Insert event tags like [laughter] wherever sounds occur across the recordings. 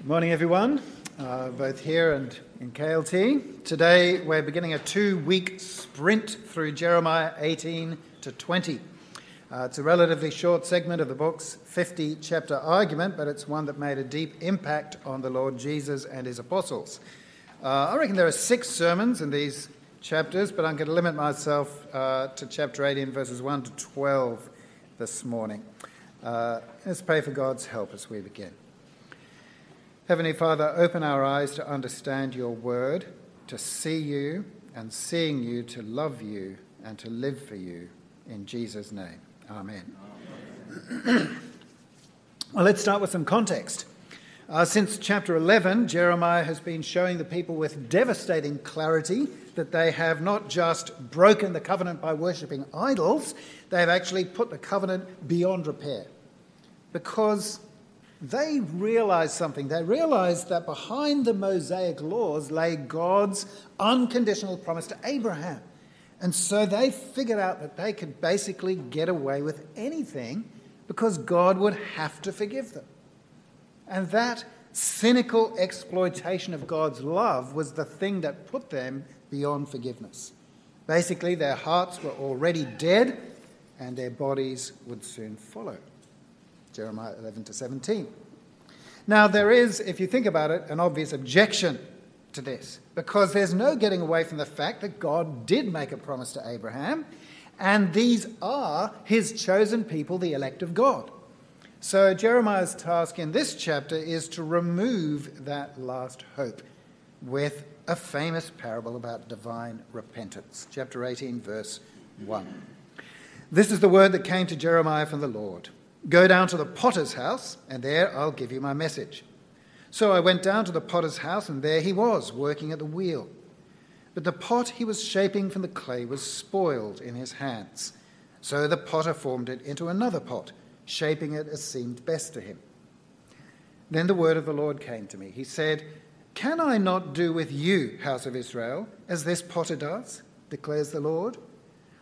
Good morning, everyone, uh, both here and in KLT. Today we're beginning a two week sprint through Jeremiah 18 to 20. Uh, it's a relatively short segment of the book's 50 chapter argument, but it's one that made a deep impact on the Lord Jesus and his apostles. Uh, I reckon there are six sermons in these chapters, but I'm going to limit myself uh, to chapter 18, verses 1 to 12 this morning. Uh, let's pray for God's help as we begin. Heavenly Father, open our eyes to understand your word, to see you, and seeing you, to love you, and to live for you. In Jesus' name, amen. amen. [clears throat] well, let's start with some context. Uh, since chapter 11, Jeremiah has been showing the people with devastating clarity that they have not just broken the covenant by worshipping idols, they have actually put the covenant beyond repair. Because they realized something. They realized that behind the Mosaic laws lay God's unconditional promise to Abraham. And so they figured out that they could basically get away with anything because God would have to forgive them. And that cynical exploitation of God's love was the thing that put them beyond forgiveness. Basically, their hearts were already dead and their bodies would soon follow. Jeremiah 11 to 17. Now, there is, if you think about it, an obvious objection to this because there's no getting away from the fact that God did make a promise to Abraham, and these are his chosen people, the elect of God. So, Jeremiah's task in this chapter is to remove that last hope with a famous parable about divine repentance. Chapter 18, verse 1. This is the word that came to Jeremiah from the Lord. Go down to the potter's house, and there I'll give you my message. So I went down to the potter's house, and there he was, working at the wheel. But the pot he was shaping from the clay was spoiled in his hands. So the potter formed it into another pot, shaping it as seemed best to him. Then the word of the Lord came to me. He said, Can I not do with you, house of Israel, as this potter does? declares the Lord.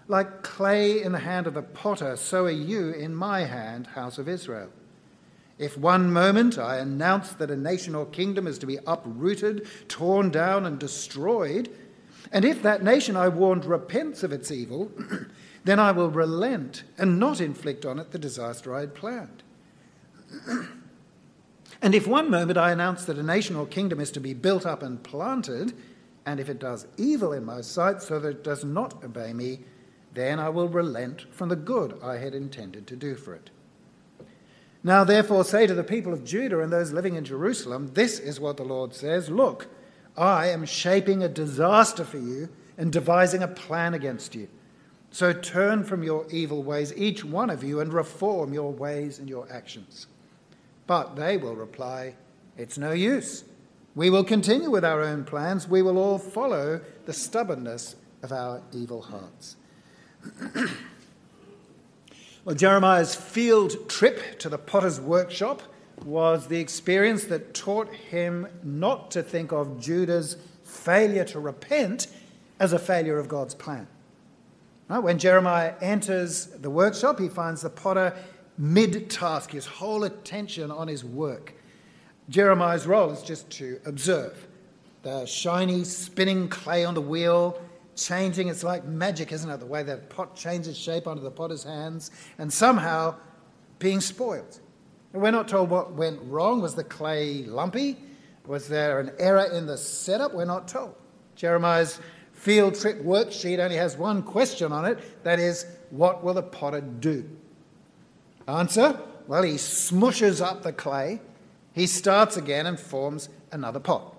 Like clay in the hand of the potter, so are you in my hand, house of Israel. If one moment I announce that a nation or kingdom is to be uprooted, torn down, and destroyed, and if that nation I warned repents of its evil, [clears throat] then I will relent and not inflict on it the disaster I had planned. [clears throat] and if one moment I announce that a nation or kingdom is to be built up and planted, and if it does evil in my sight so that it does not obey me, then I will relent from the good I had intended to do for it. Now, therefore, say to the people of Judah and those living in Jerusalem, This is what the Lord says Look, I am shaping a disaster for you and devising a plan against you. So turn from your evil ways, each one of you, and reform your ways and your actions. But they will reply, It's no use. We will continue with our own plans. We will all follow the stubbornness of our evil hearts. [coughs] well, Jeremiah's field trip to the potter's workshop was the experience that taught him not to think of Judah's failure to repent as a failure of God's plan. When Jeremiah enters the workshop, he finds the potter mid task, his whole attention on his work. Jeremiah's role is just to observe the shiny spinning clay on the wheel, changing. It's like magic, isn't it? The way that pot changes shape under the potter's hands and somehow being spoiled. we're not told what went wrong. Was the clay lumpy? Was there an error in the setup? We're not told. Jeremiah's field trip worksheet only has one question on it that is, what will the potter do? Answer? Well, he smushes up the clay, he starts again and forms another pot.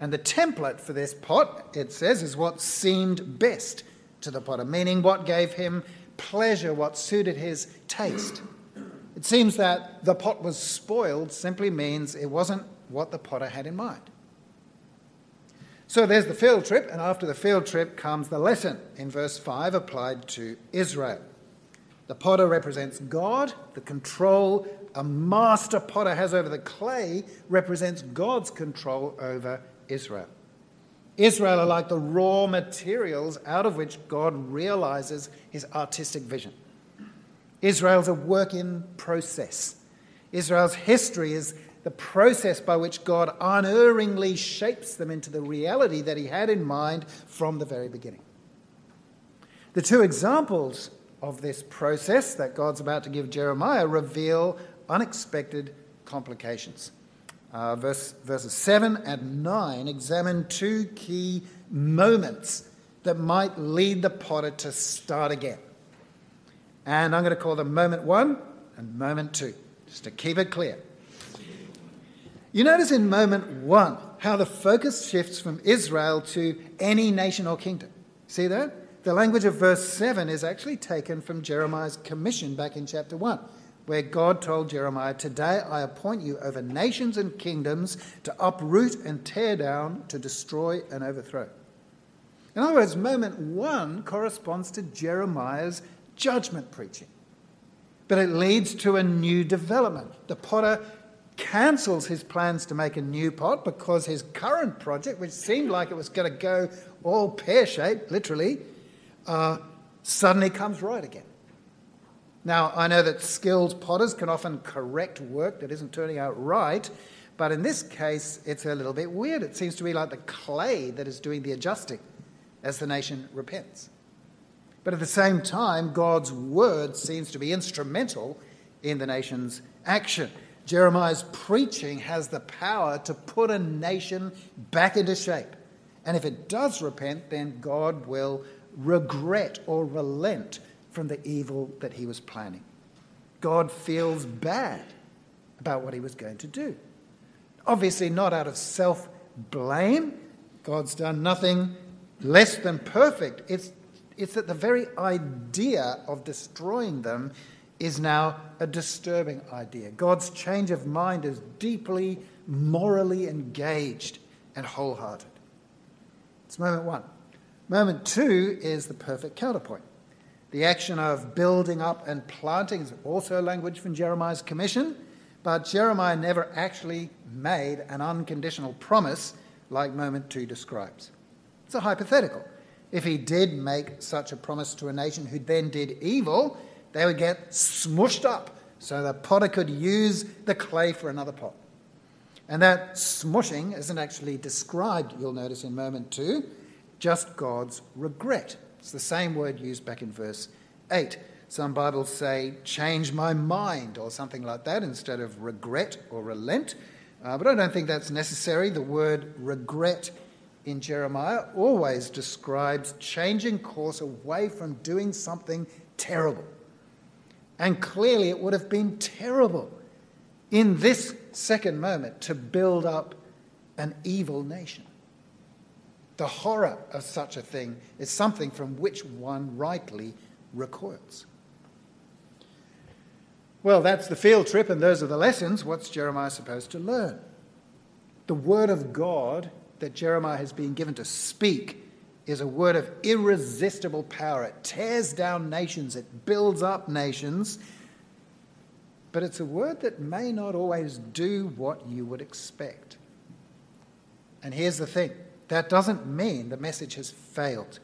And the template for this pot, it says, is what seemed best to the potter, meaning what gave him pleasure, what suited his taste. It seems that the pot was spoiled simply means it wasn't what the potter had in mind. So there's the field trip, and after the field trip comes the lesson in verse 5 applied to Israel. The potter represents God, the control a master potter has over the clay represents God's control over Israel. Israel are like the raw materials out of which God realizes his artistic vision. Israel's a work in process. Israel's history is the process by which God unerringly shapes them into the reality that he had in mind from the very beginning. The two examples of this process that God's about to give Jeremiah reveal unexpected complications. Uh, verse, verses 7 and 9 examine two key moments that might lead the potter to start again. And I'm going to call them moment one and moment two, just to keep it clear. You notice in moment one how the focus shifts from Israel to any nation or kingdom. See that? The language of verse 7 is actually taken from Jeremiah's commission back in chapter 1, where God told Jeremiah, Today I appoint you over nations and kingdoms to uproot and tear down, to destroy and overthrow. In other words, moment one corresponds to Jeremiah's judgment preaching. But it leads to a new development. The potter cancels his plans to make a new pot because his current project, which seemed like it was going to go all pear shaped, literally, uh, suddenly comes right again. Now, I know that skilled potters can often correct work that isn't turning out right, but in this case, it's a little bit weird. It seems to be like the clay that is doing the adjusting as the nation repents. But at the same time, God's word seems to be instrumental in the nation's action. Jeremiah's preaching has the power to put a nation back into shape. And if it does repent, then God will regret or relent from the evil that he was planning. God feels bad about what he was going to do. Obviously, not out of self blame. God's done nothing less than perfect. It's, it's that the very idea of destroying them is now a disturbing idea. God's change of mind is deeply morally engaged and wholehearted. It's moment one. Moment two is the perfect counterpoint. The action of building up and planting is also language from Jeremiah's commission, but Jeremiah never actually made an unconditional promise like moment two describes. It's a hypothetical. If he did make such a promise to a nation who then did evil, they would get smushed up so the potter could use the clay for another pot. And that smushing isn't actually described, you'll notice in moment two, just God's regret. It's the same word used back in verse 8. Some Bibles say, change my mind, or something like that, instead of regret or relent. Uh, but I don't think that's necessary. The word regret in Jeremiah always describes changing course away from doing something terrible. And clearly, it would have been terrible in this second moment to build up an evil nation. The horror of such a thing is something from which one rightly recoils. Well, that's the field trip, and those are the lessons. What's Jeremiah supposed to learn? The Word of God that Jeremiah has been given to speak is a word of irresistible power. It tears down nations, it builds up nations, but it's a word that may not always do what you would expect. And here's the thing that doesn't mean the message has failed.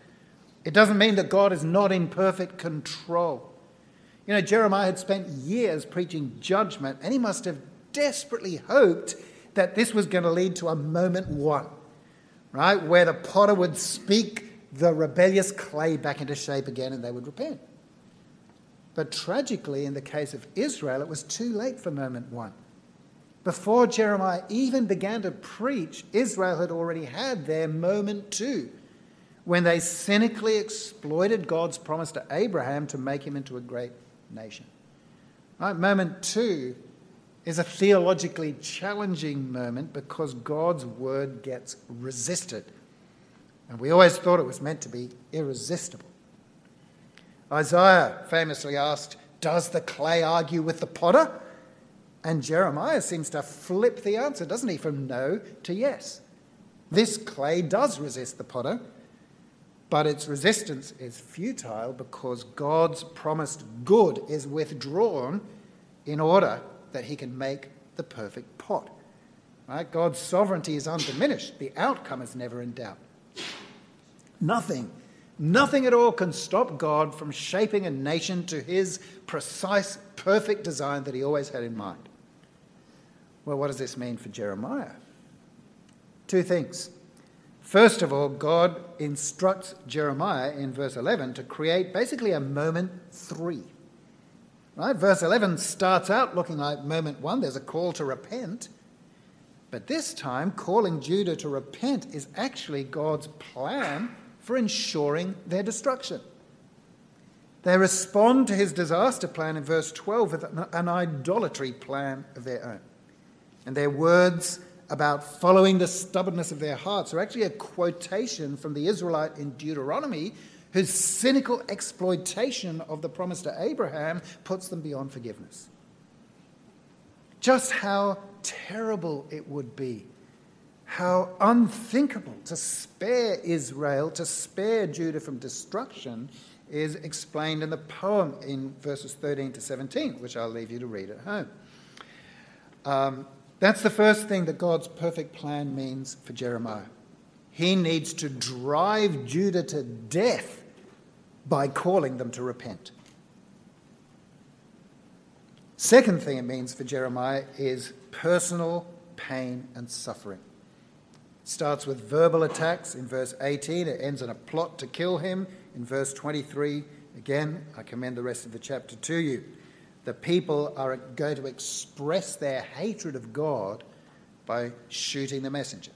It doesn't mean that God is not in perfect control. You know, Jeremiah had spent years preaching judgment, and he must have desperately hoped that this was going to lead to a moment one right? Where the potter would speak the rebellious clay back into shape again and they would repent. But tragically, in the case of Israel, it was too late for moment one. Before Jeremiah even began to preach, Israel had already had their moment two, when they cynically exploited God's promise to Abraham to make him into a great nation. Right? Moment two is a theologically challenging moment because God's word gets resisted. And we always thought it was meant to be irresistible. Isaiah famously asked, Does the clay argue with the potter? And Jeremiah seems to flip the answer, doesn't he, from no to yes. This clay does resist the potter, but its resistance is futile because God's promised good is withdrawn in order that he can make the perfect pot. Right? God's sovereignty is undiminished. The outcome is never in doubt. Nothing, nothing at all can stop God from shaping a nation to his precise, perfect design that he always had in mind. Well, what does this mean for Jeremiah? Two things. First of all, God instructs Jeremiah in verse 11 to create basically a moment three. Right? Verse 11 starts out looking like moment one. There's a call to repent. But this time, calling Judah to repent is actually God's plan for ensuring their destruction. They respond to his disaster plan in verse 12 with an idolatry plan of their own. And their words about following the stubbornness of their hearts are actually a quotation from the Israelite in Deuteronomy, whose cynical exploitation of the promise to Abraham puts them beyond forgiveness. Just how terrible it would be, how unthinkable to spare Israel, to spare Judah from destruction, is explained in the poem in verses 13 to 17, which I'll leave you to read at home. Um, that's the first thing that God's perfect plan means for Jeremiah. He needs to drive Judah to death by calling them to repent. Second thing it means for Jeremiah is personal pain and suffering. It starts with verbal attacks in verse 18, it ends in a plot to kill him in verse 23. Again, I commend the rest of the chapter to you the people are going to express their hatred of God by shooting the messenger.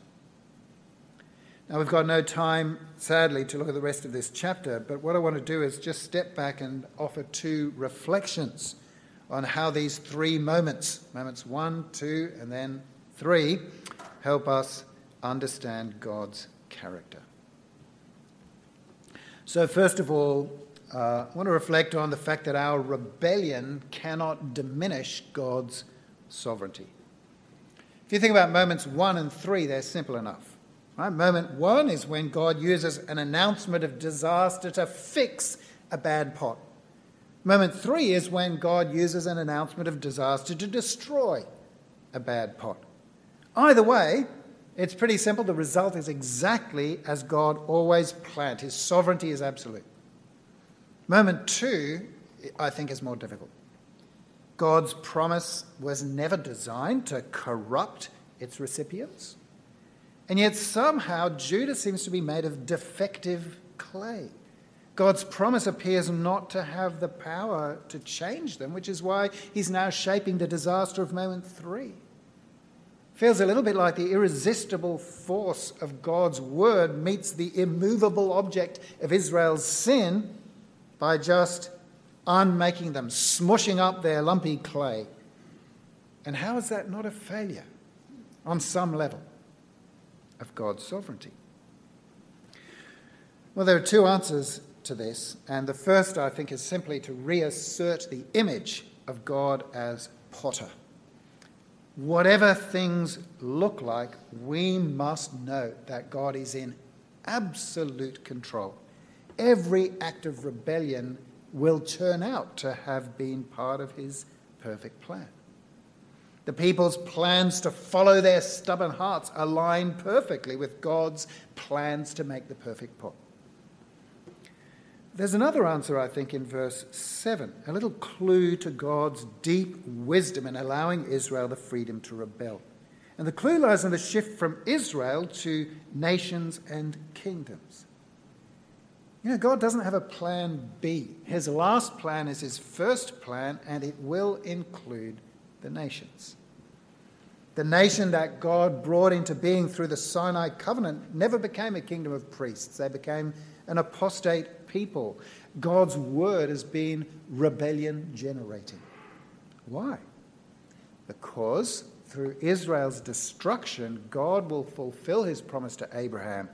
Now, we've got no time, sadly, to look at the rest of this chapter, but what I want to do is just step back and offer two reflections on how these three moments, moments one, two, and then three, help us understand God's character. So, first of all, uh, I want to reflect on the fact that our rebellion cannot diminish God's sovereignty. If you think about moments one and three, they're simple enough. Right? Moment one is when God uses an announcement of disaster to fix a bad pot. Moment three is when God uses an announcement of disaster to destroy a bad pot. Either way, it's pretty simple. The result is exactly as God always planned. His sovereignty is absolute. Moment two, I think, is more difficult. God's promise was never designed to corrupt its recipients. And yet, somehow, Judah seems to be made of defective clay. God's promise appears not to have the power to change them, which is why he's now shaping the disaster of moment three. Feels a little bit like the irresistible force of God's word meets the immovable object of Israel's sin by just unmaking them, smushing up their lumpy clay. And how is that not a failure on some level of God's sovereignty? Well, there are two answers to this, and the first, I think, is simply to reassert the image of God as potter. Whatever things look like, we must know that God is in absolute control every act of rebellion will turn out to have been part of his perfect plan. The people's plans to follow their stubborn hearts align perfectly with God's plans to make the perfect pot. There's another answer, I think, in verse 7, a little clue to God's deep wisdom in allowing Israel the freedom to rebel. And the clue lies in the shift from Israel to nations and kingdoms. You know, God doesn't have a plan B. His last plan is his first plan, and it will include the nations. The nation that God brought into being through the Sinai covenant never became a kingdom of priests, they became an apostate people. God's word has been rebellion generating. Why? Because through Israel's destruction, God will fulfill his promise to Abraham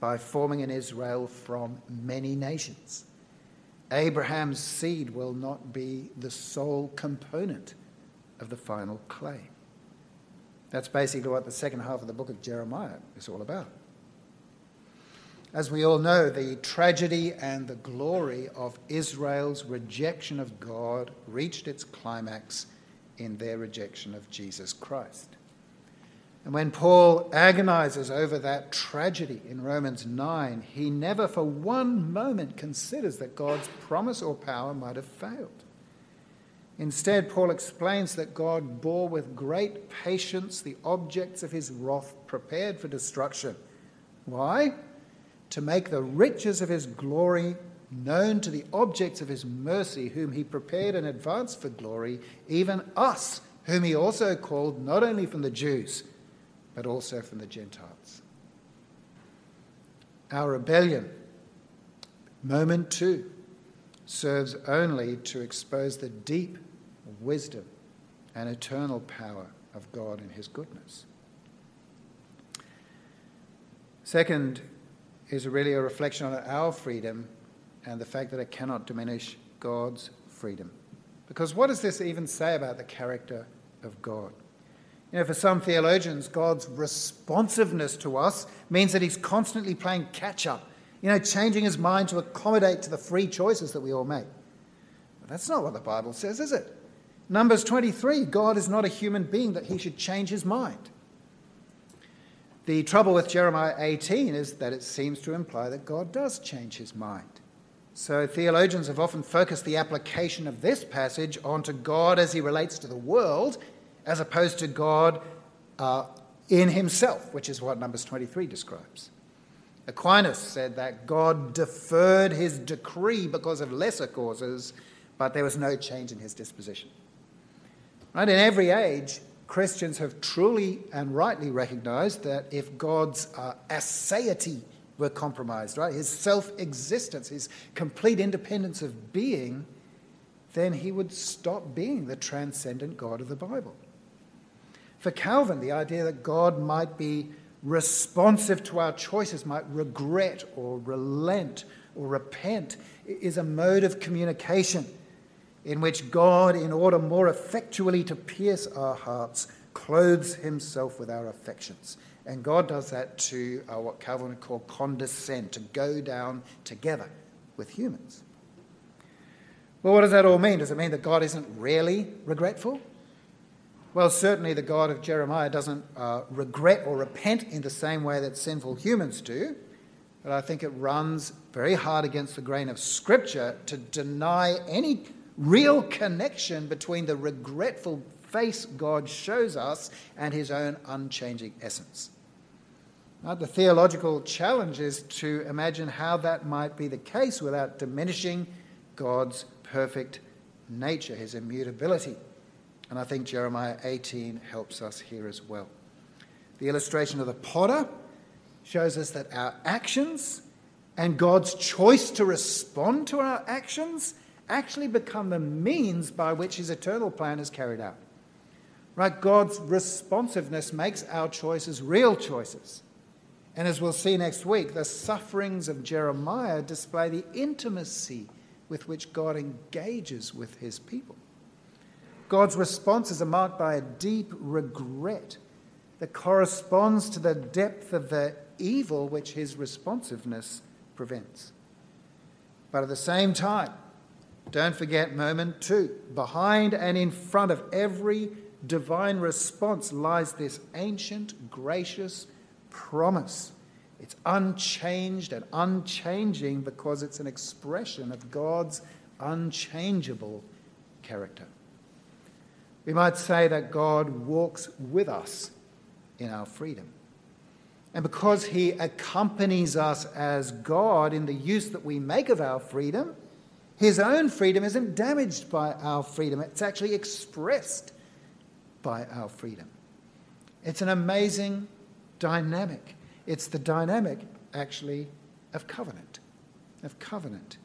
by forming an Israel from many nations. Abraham's seed will not be the sole component of the final clay. That's basically what the second half of the book of Jeremiah is all about. As we all know, the tragedy and the glory of Israel's rejection of God reached its climax in their rejection of Jesus Christ. And when Paul agonizes over that tragedy in Romans 9, he never for one moment considers that God's promise or power might have failed. Instead, Paul explains that God bore with great patience the objects of his wrath prepared for destruction. Why? To make the riches of his glory known to the objects of his mercy, whom he prepared in advance for glory, even us, whom he also called not only from the Jews, but also from the Gentiles. Our rebellion, moment two, serves only to expose the deep wisdom and eternal power of God and his goodness. Second is really a reflection on our freedom and the fact that it cannot diminish God's freedom. Because what does this even say about the character of God? You know, for some theologians, God's responsiveness to us means that he's constantly playing catch up, you know, changing his mind to accommodate to the free choices that we all make. But that's not what the Bible says, is it? Numbers 23 God is not a human being that he should change his mind. The trouble with Jeremiah 18 is that it seems to imply that God does change his mind. So, theologians have often focused the application of this passage onto God as he relates to the world, as opposed to God uh, in himself, which is what Numbers 23 describes. Aquinas said that God deferred his decree because of lesser causes, but there was no change in his disposition. Right? In every age, Christians have truly and rightly recognized that if God's uh, were compromised, right? His self existence, his complete independence of being, then he would stop being the transcendent God of the Bible. For Calvin, the idea that God might be responsive to our choices, might regret or relent or repent, is a mode of communication in which God, in order more effectually to pierce our hearts, clothes himself with our affections and God does that to uh, what Calvin would call condescend, to go down together with humans. Well, what does that all mean? Does it mean that God isn't really regretful? Well, certainly the God of Jeremiah doesn't uh, regret or repent in the same way that sinful humans do, but I think it runs very hard against the grain of Scripture to deny any real connection between the regretful face God shows us and his own unchanging essence. Uh, the theological challenge is to imagine how that might be the case without diminishing God's perfect nature, his immutability. And I think Jeremiah 18 helps us here as well. The illustration of the potter shows us that our actions and God's choice to respond to our actions actually become the means by which his eternal plan is carried out. Right? God's responsiveness makes our choices real choices. And as we'll see next week, the sufferings of Jeremiah display the intimacy with which God engages with his people. God's responses are marked by a deep regret that corresponds to the depth of the evil which his responsiveness prevents. But at the same time, don't forget moment two. Behind and in front of every divine response lies this ancient, gracious, promise. It's unchanged and unchanging because it's an expression of God's unchangeable character. We might say that God walks with us in our freedom. And because he accompanies us as God in the use that we make of our freedom, his own freedom isn't damaged by our freedom. It's actually expressed by our freedom. It's an amazing dynamic. It's the dynamic, actually, of covenant. Of covenant.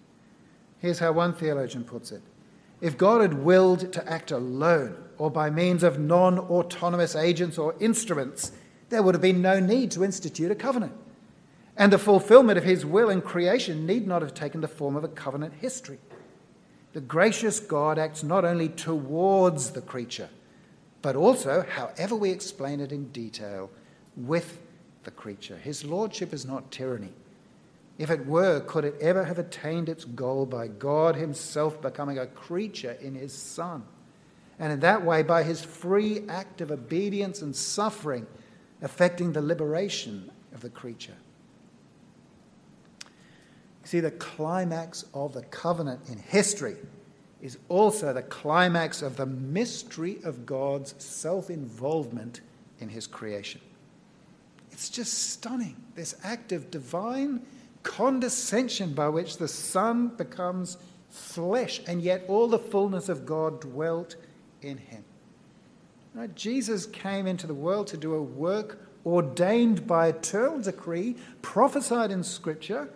Here's how one theologian puts it If God had willed to act alone or by means of non autonomous agents or instruments, there would have been no need to institute a covenant. And the fulfillment of his will in creation need not have taken the form of a covenant history. The gracious God acts not only towards the creature, but also, however we explain it in detail, with the creature. His lordship is not tyranny. If it were, could it ever have attained its goal by God Himself becoming a creature in His Son? And in that way, by His free act of obedience and suffering, affecting the liberation of the creature. See, the climax of the covenant in history is also the climax of the mystery of God's self involvement in his creation. It's just stunning, this act of divine condescension by which the Son becomes flesh, and yet all the fullness of God dwelt in him. Right? Jesus came into the world to do a work ordained by eternal decree, prophesied in Scripture,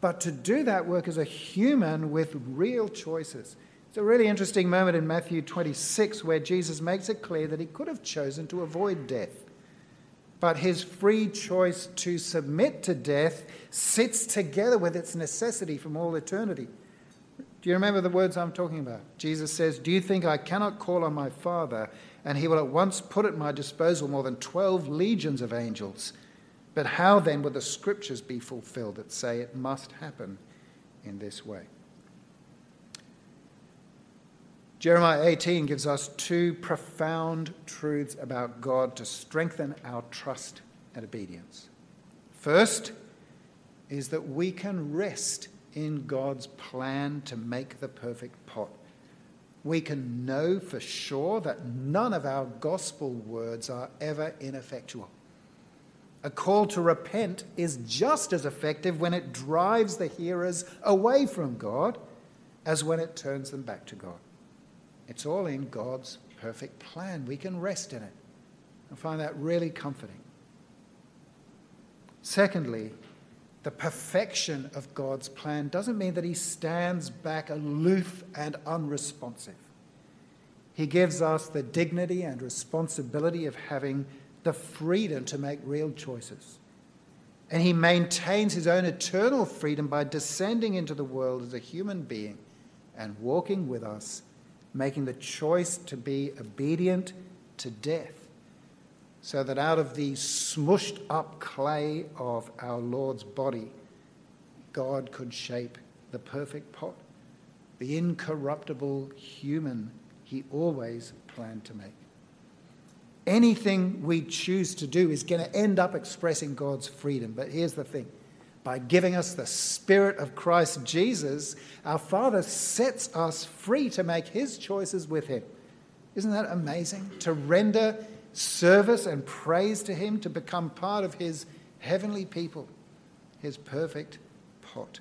but to do that work as a human with real choices. It's a really interesting moment in Matthew 26 where Jesus makes it clear that he could have chosen to avoid death. But his free choice to submit to death sits together with its necessity from all eternity. Do you remember the words I'm talking about? Jesus says, Do you think I cannot call on my Father, and he will at once put at my disposal more than 12 legions of angels? But how then would the scriptures be fulfilled that say it must happen in this way? Jeremiah 18 gives us two profound truths about God to strengthen our trust and obedience. First is that we can rest in God's plan to make the perfect pot. We can know for sure that none of our gospel words are ever ineffectual. A call to repent is just as effective when it drives the hearers away from God as when it turns them back to God. It's all in God's perfect plan. We can rest in it. I find that really comforting. Secondly, the perfection of God's plan doesn't mean that He stands back aloof and unresponsive. He gives us the dignity and responsibility of having the freedom to make real choices. And He maintains His own eternal freedom by descending into the world as a human being and walking with us making the choice to be obedient to death, so that out of the smushed up clay of our Lord's body, God could shape the perfect pot, the incorruptible human he always planned to make. Anything we choose to do is going to end up expressing God's freedom. But here's the thing by giving us the Spirit of Christ Jesus, our Father sets us free to make His choices with Him. Isn't that amazing? To render service and praise to Him, to become part of His heavenly people, His perfect pot.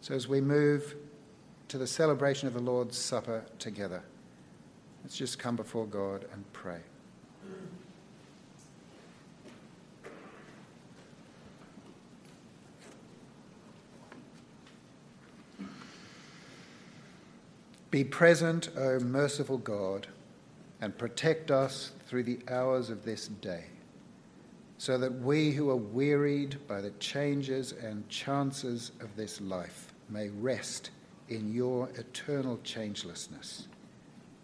So as we move to the celebration of the Lord's Supper together, let's just come before God and pray. Be present, O merciful God, and protect us through the hours of this day, so that we who are wearied by the changes and chances of this life may rest in your eternal changelessness.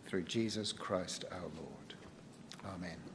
Through Jesus Christ our Lord. Amen.